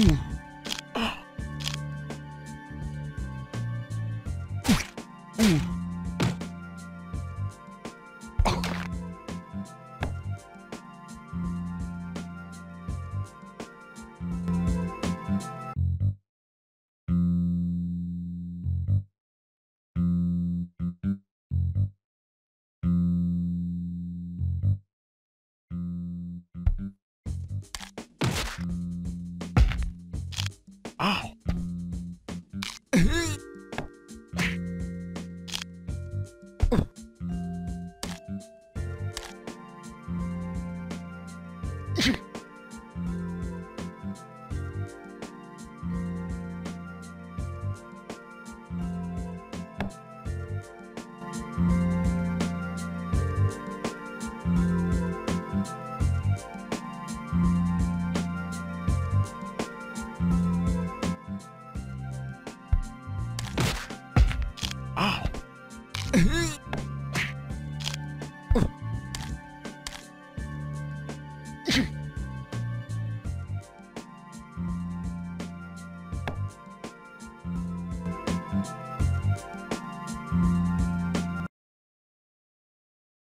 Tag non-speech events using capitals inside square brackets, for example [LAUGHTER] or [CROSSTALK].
Ow. Ow. [CLEARS THROAT] [CLEARS THROAT] [CLEARS THROAT] Hmph.